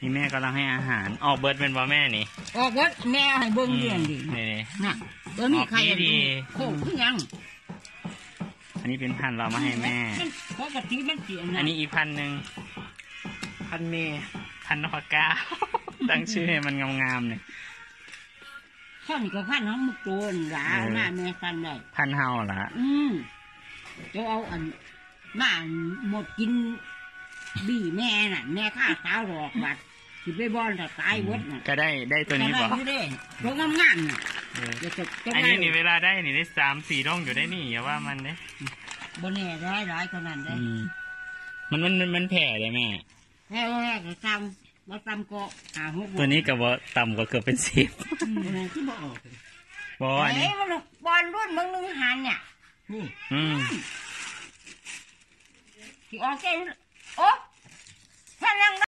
นี่แม่กำลังให้อาหาร ออกเบิร์ดเป็นบ่แม่นี่ออกวัดแม่ให้เบิ่งเรื่องดินี่น่ะตัวนี้ใครออกดีโค้งขึ้นยัง อันนี้เป็นพันธุ์เรามาให้แม่นปกติมันเสียนะอันนี้อีกพันธุ์หนึ่งพันเมพันธุ์นกกาตั้งชื่อให้มันงามๆเนี่ยข้าวนี่ก็ขั้นน้องมุกโตนหลาเออหน้าแม่ฟันได้พันธุ์เฮาล่ะอืมจะเอาอันหน้าหมดกิน บี้แม่น่ะ แม่ข้าสาวหลอกบัดสิไปบอลแต่ตายเวดน่ะก็ได้ได้ตัวนี้บ่ก็ได้อยู่เด้ตัวงามๆน่ะเออเดี๋ยวจะจะอันได้นี้นี่เวลาได้นี่ได้สามสี่ร่องอยู่ได้นี่อย่าว่ามันเด้บนแน่ร้ายร้ายเท่านั้นได้อืมมันมันมันมันแผ่เลยแม่ แค่แรกก็จำว่าจำก็หาหกตัวนี้กับว่าต่ำกว่าเกือบเป็นสิบอืมที่บอกบออันนี้ เอ้ยมันบอลรุ่นมึงนึงหันเนี่ย นี่อืม ที่ออกแค่ โอ้